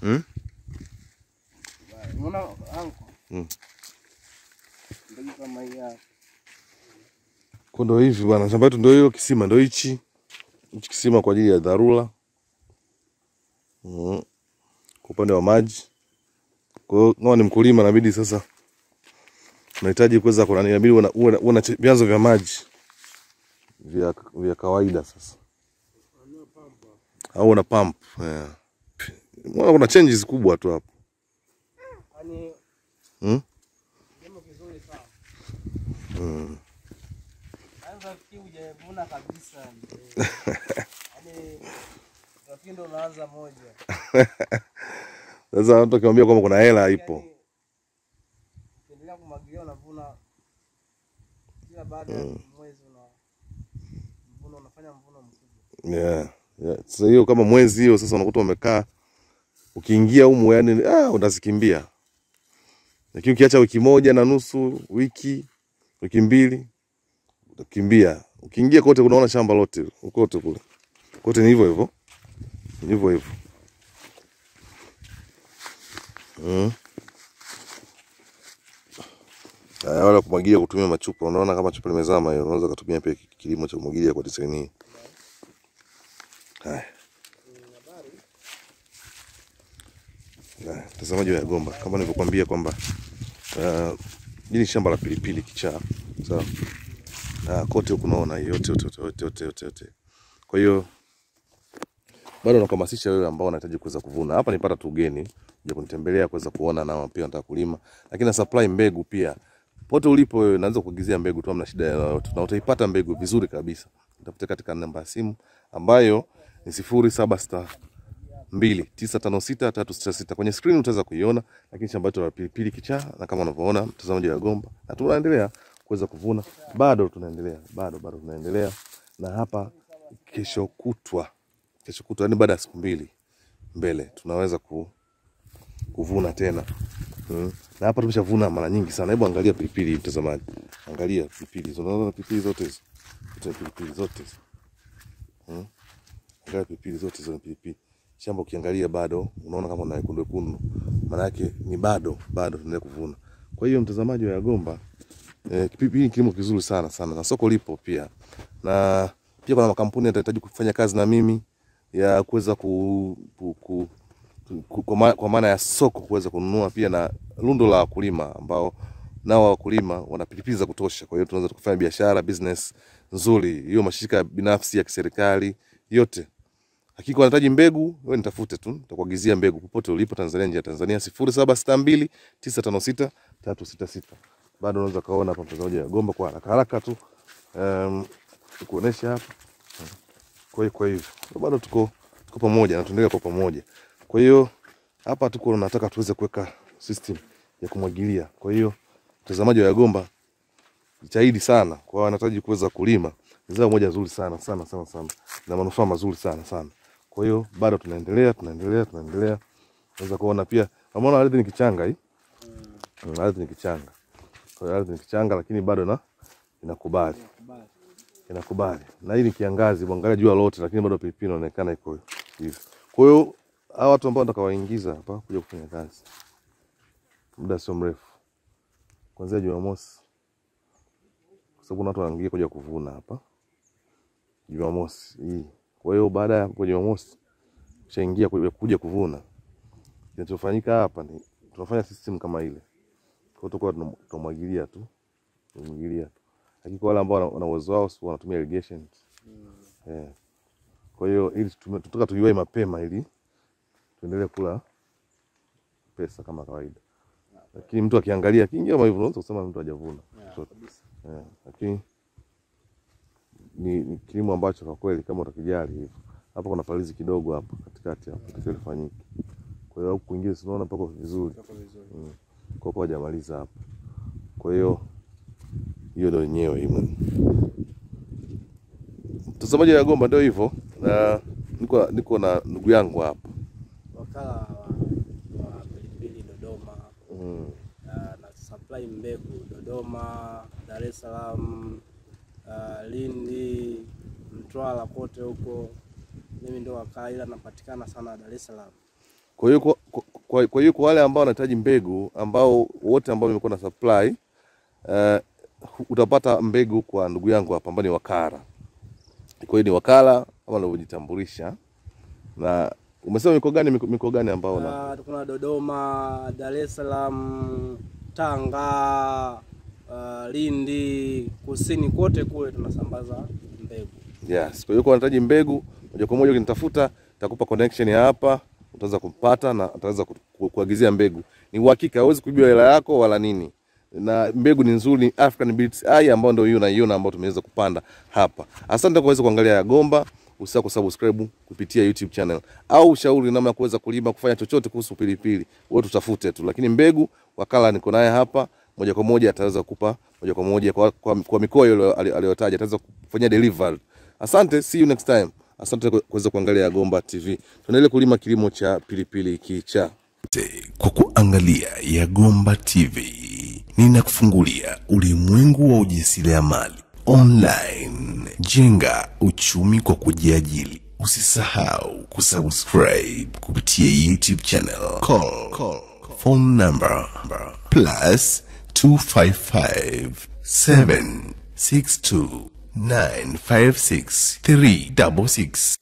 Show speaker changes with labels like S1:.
S1: Hmm?
S2: Unaona anko?
S1: Mm.
S2: Kama hii hapa.
S1: Ndo hivi bwana, shamba yetu ndo hiyo, kisima ndo hichi hichi kisima kwa ajili ya dharura mm. Kwa upande wa maji, kwa hiyo kama ni mkulima nabidi sasa unahitaji kuweza kuna inabidi uwe na- vyanzo vya maji vya, vya kawaida sasa, au una pump yeah. Unaona kuna changes kubwa tu hapo
S2: Yaani
S1: mm? Mm.
S2: Hujavuna kabisa. Yaani.
S1: Sasa mtu akimwambia kwamba kuna hela ipo
S2: Yaani, mvuno.
S1: Yeah, yeah. Sasa hiyo kama mwezi hiyo sasa unakuta umekaa ukiingia humu yani ah, unazikimbia. Lakini ukiacha wiki moja na nusu, wiki, wiki mbili utakimbia. Ukiingia kote unaona shamba lote, kote kule. Kote ni hivyo hivyo. Ni hivyo hivyo. Mm. Wala kumwagilia kutumia machupa. Unaona kama chupa limezama hiyo, unaweza kutumia pia kilimo cha kumwagilia kwa design hii. Haya. Mtazamaji wa Yagomba, kama nilivyokuambia kwamba uh, ni shamba la pilipili kichaa, sawa. Uh, kote huku naona yote yote yote yote yote yote. Kwa hiyo bado nakuhamasisha wewe ambao unahitaji kuweza kuvuna. Hapa nipata tu ugeni kuja kunitembelea kuweza kuona na pia nataka kulima, lakini na supply mbegu pia. Pote ulipo wewe naanza kuagizia mbegu tu, hamna shida yoyote, na utaipata mbegu vizuri kabisa. Utapata katika namba ya simu ambayo ni sifuri saba sita mbili tisa tano sita tatu sita sita kwenye screen utaweza kuiona, lakini shamba letu la pilipili kichaa, na kama unavyoona mtazamaji wa gomba, na tunaendelea kuweza kuvuna, bado tunaendelea, bado bado tunaendelea, na hapa kesho kutwa, kesho kutwa, yani baada ya siku mbili mbele tunaweza ku, kuvuna tena hmm. Na hapa tumeshavuna mara nyingi sana. Hebu angalia pilipili, mtazamaji, angalia pilipili unaona pilipili zote hizo, pilipili zote hizo mm. Angalia pilipili zote hizo pilipili shamba ukiangalia bado unaona kama na wekundu wekundu, maana yake ni bado bado tunaendelea kuvuna. Kwa hiyo mtazamaji wa Yagomba, eh, pilipili kilimo kizuri sana sana, na soko lipo pia, na pia kuna makampuni yatahitaji kufanya kazi na mimi ya kuweza ku, ku, ku, ku, kwa maana ya soko kuweza kununua pia na lundo la wakulima ambao nao wakulima wana pilipili za kutosha. Kwa hiyo tunaweza tukafanya biashara business nzuri, hiyo mashirika binafsi ya kiserikali yote Hakika unahitaji mbegu, wewe nitafute tu, nitakuagizia mbegu popote ulipo Tanzania, nje ya Tanzania, sifuri saba sita mbili tisa tano sita tatu sita sita. Bado unaweza kaona hapa mtazamaji wa gomba kwa haraka haraka tu, um, kuonesha hapa. Kwa hiyo kwa hivyo bado tuko tuko pamoja na tuendelea kwa pamoja. Kwa hiyo hapa tuko nataka tuweze kuweka system ya kumwagilia. Kwa hiyo mtazamaji wa gomba jitahidi sana kwa wanahitaji kuweza kulima. Ni zao moja zuri sana sana sana sana na manufaa mazuri sana sana. Kwa hiyo bado tunaendelea tunaendelea tunaendelea. Unaweza kuona pia, unaona ardhi ni kichanga hii. Mm, ardhi ni kichanga. Kwa hiyo ardhi ni kichanga lakini bado na inakubali.
S2: Kubali.
S1: Inakubali. Na hii ni kiangazi, mwangalia jua lote lakini bado pipi inaonekana iko hivi. Kwa hiyo hawa watu ambao nataka waingiza hapa kuja kufanya kazi. Muda sio mrefu. Kuanzia Jumamosi. Kwa sababu watu wanaingia kuja kuvuna hapa. Jumamosi hii. Kwa hiyo baada ya kwenye Jumamosi ushaingia kuja kuvuna. Kinachofanyika hapa ni tunafanya system kama ile. Kwa hiyo tunamwagilia tu. Tunamwagilia tu. Lakini kwa wale ambao wana- uwezo wao wanatumia irrigation. Eh. Kwa hiyo ili tutoka tutaka tuiwahi mapema ili tuendelee kula pesa kama kawaida. Lakini mtu akiangalia akiingia kama hivyo unaweza kusema mtu hajavuna.
S2: Yeah.
S1: Eh, lakini ni, ni kilimo ambacho kwa kweli kama utakijali hivyo. Hapa kuna palizi kidogo hapa katikati hapo takiwa lifanyike. Kwa hiyo huku kwingine tunaona unaona pako vizuri.
S2: Pako vizuri.
S1: Kwa kwa hajamaliza hapa. Kwa hiyo hiyo ndio yenyewe bwana. Mtazamaji wa Yagomba ndio hivyo na niko niko na ndugu yangu hapa.
S2: Wakala wa, wa pilipili Dodoma
S1: Mm.
S2: na, na supply mbegu Dodoma, Dar es Salaam, uh, Lindi, Mtwara, kote huko mimi ndo wakala, ila napatikana sana Dar es Salaam.
S1: Kwa hiyo kwa, kwa, kwa kwa wale ambao wanahitaji mbegu ambao wote ambao nimekuwa na supply uh, utapata mbegu kwa ndugu yangu hapa ambaye ni wakala. Kwa hiyo ni wakala kama anavyojitambulisha. Na umesema mikoa gani miko, mikoa gani ambao na
S2: Uh, kuna Dodoma, Dar es Salaam, Tanga, ah, Lindi, kusini kote kule tunasambaza mbegu.
S1: Yes. Kwa hiyo unahitaji mbegu moja kwa moja ukinitafuta, nitakupa connection ya hapa, utaweza kumpata na ataweza ku- ku- kuagizia mbegu. Ni uhakika, hawezi kuibiwa hela yako wala nini. Na mbegu ni nzuri, ni African Beats Eye ambayo ndio hiyo unaiona ambayo tumeweza kupanda hapa. Asante kwa kuweza kuangalia Yagomba. Usisahau kusubscribe kupitia YouTube channel au ushauri namna ya kuweza kulima kufanya chochote kuhusu pilipili, wewe tutafute tu, lakini mbegu wakala niko naye hapa moja kwa moja ataweza kupa moja kwa moja kwa, kwa, kwa mikoa ile aliyotaja ataweza kufanyia delivery. Asante, see you next time. Asante kuweza kuangalia Yagomba TV. Tunaendelea kulima kilimo cha pilipili kichaa.
S3: Kwa kuangalia Yagomba TV. Ninakufungulia ulimwengu wa ujasiriamali online. Jenga uchumi kwa kujiajili. Usisahau kusubscribe kupitia YouTube channel. Call, call, phone number plus 255 762 956 366